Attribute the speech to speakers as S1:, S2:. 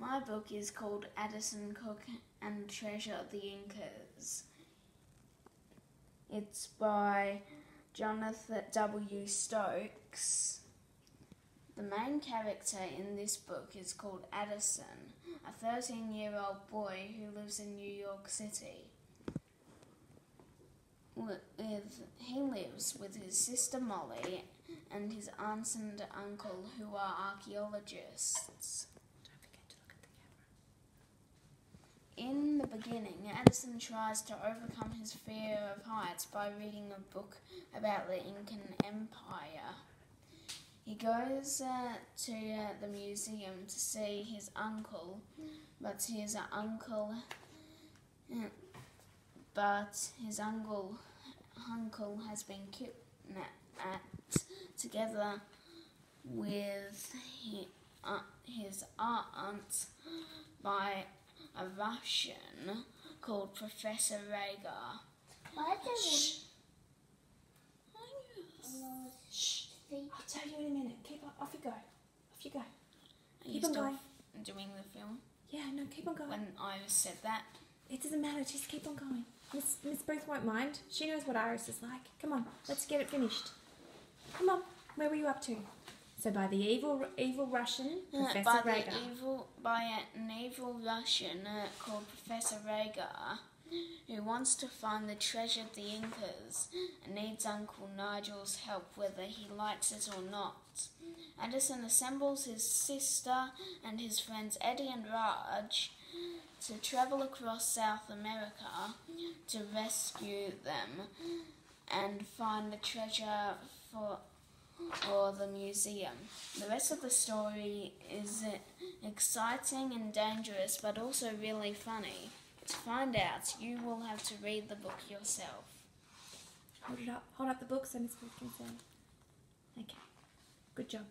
S1: My book is called Addison Cooke and Treasure of the Incas. It's by Jonathan W. Stokes. The main character in this book is called Addison, a 13 year old boy who lives in New York City. With, he lives with his sister Molly and his aunts and uncle who are archaeologists. In the beginning, Addison tries to overcome his fear of heights by reading a book about the Incan Empire. He goes uh, to uh, the museum to see his uncle, but his uncle, uh, but his uncle, uncle has been kidnapped together with uh, his aunt by a Russian called Professor Rhaegar.
S2: Why does
S3: Shh. I'll tell you in a minute. Keep on. Off you go. Off you go.
S1: Are you
S3: on
S1: still
S3: going.
S1: doing the film?
S3: Yeah, no, keep on going.
S1: When Iris said that,
S3: It doesn't matter. Just keep on going. Miss Miss Booth won't mind. She knows what Iris is like. Come on, let's get it finished. Come on. Where were you up to? So by the evil evil Russian
S1: uh,
S3: Professor
S1: by the evil by an evil Russian uh, called Professor Rhaegar, who wants to find the treasure of the Incas and needs Uncle Nigel's help whether he likes it or not. Addison assembles his sister and his friends Eddie and Raj to travel across South America to rescue them and find the treasure for for the museum. The rest of the story is exciting and dangerous, but also really funny. To find out, you will have to read the book yourself.
S3: Hold it up. Hold up the book so Miss see. Okay. Good job.